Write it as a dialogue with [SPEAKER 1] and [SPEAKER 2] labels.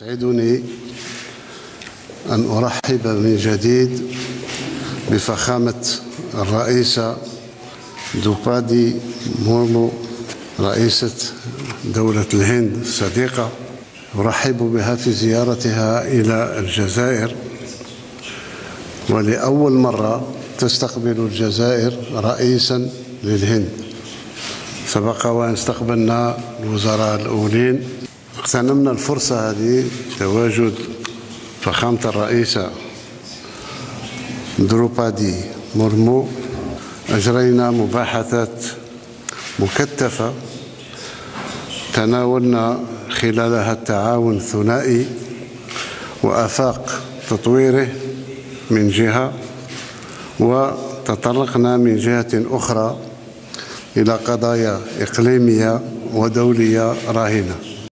[SPEAKER 1] يسعدني أن أرحب من جديد بفخامة الرئيسة دوبادي مورمو رئيسة دولة الهند الصديقة أرحب بها في زيارتها إلى الجزائر. ولأول مرة تستقبل الجزائر رئيسا للهند. سبق وأن استقبلنا الوزراء الأولين اغتنمنا الفرصة هذه تواجد فخامة الرئيسة دروبادي مرمو. أجرينا مباحثات مكثفة تناولنا خلالها التعاون الثنائي وآفاق تطويره من جهة وتطرقنا من جهة أخرى إلى قضايا إقليمية ودولية راهنة.